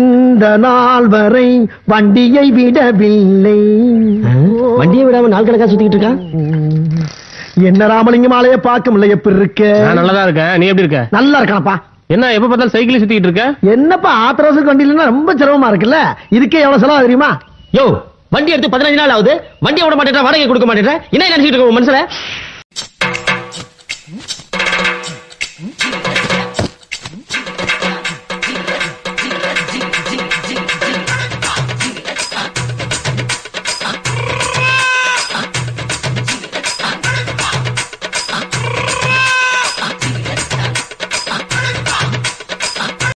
இந்த நாள் வரை வண்டியை விடவில்லை. வண்டியை விடாம நாள் கணக்கா சுத்திக்கிட்டு இருக்கான் என்ன ராமலிங்கம் ஆலைய பார்க்க முடியல எப்படி இருக்க? நல்லதா இருக்கேன். நீ எப்படி இருக்க? நல்லா இருக்கானப்பா என்ன எப்ப பார்த்தாலும் சைக்கிள் சுத்திட்டு இருக்க? என்னப்பா ஆத்திரவசம் வண்டி இல்லைன்னா ரொம்ப சிரமமா இருக்குல்ல? இதுக்கே எவ்வளவு செலவு தெரியுமா? யோ வண்டி எடுத்து பதினஞ்சு நாள் ஆகுது. வண்டியை விட மாட்டேன் வாடகை கொடுக்க மாட்டேன் என்ன நினைச்சிட்டு இருக்க மனுஷன் மனசுல?